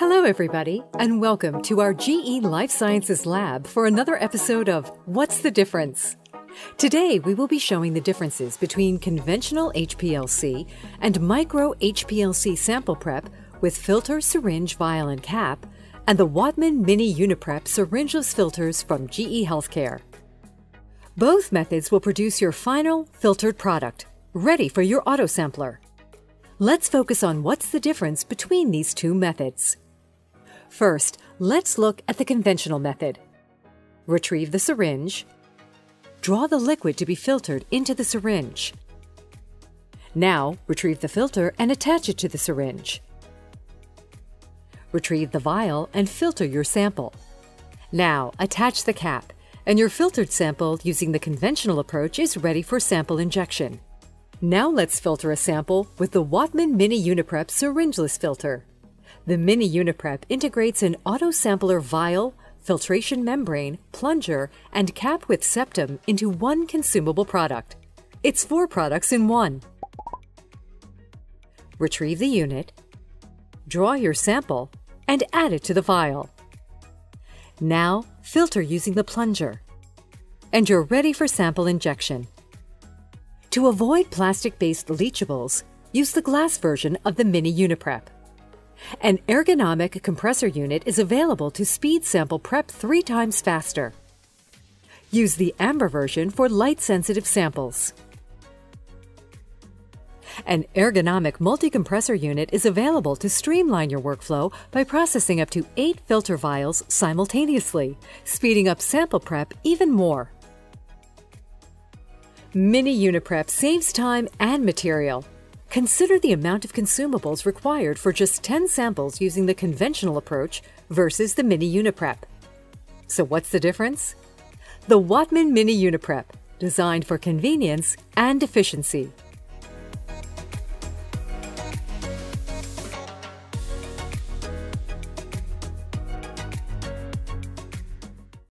Hello, everybody, and welcome to our GE Life Sciences Lab for another episode of What's the Difference? Today, we will be showing the differences between conventional HPLC and micro HPLC sample prep with filter, syringe, vial, and cap, and the Whatman Mini Uniprep syringeless filters from GE Healthcare. Both methods will produce your final filtered product, ready for your autosampler. Let's focus on what's the difference between these two methods. First, let's look at the conventional method. Retrieve the syringe. Draw the liquid to be filtered into the syringe. Now, retrieve the filter and attach it to the syringe. Retrieve the vial and filter your sample. Now, attach the cap, and your filtered sample using the conventional approach is ready for sample injection. Now let's filter a sample with the Whatman Mini Uniprep syringeless filter. The Mini Uniprep integrates an auto-sampler vial, filtration membrane, plunger, and cap with septum into one consumable product. It's four products in one. Retrieve the unit, draw your sample, and add it to the vial. Now, filter using the plunger. And you're ready for sample injection. To avoid plastic-based leachables, use the glass version of the Mini Uniprep. An ergonomic compressor unit is available to speed sample prep three times faster. Use the amber version for light-sensitive samples. An ergonomic multi-compressor unit is available to streamline your workflow by processing up to eight filter vials simultaneously, speeding up sample prep even more. Mini Uniprep saves time and material. Consider the amount of consumables required for just 10 samples using the conventional approach versus the Mini Uniprep. So what's the difference? The Whatman Mini Uniprep, designed for convenience and efficiency.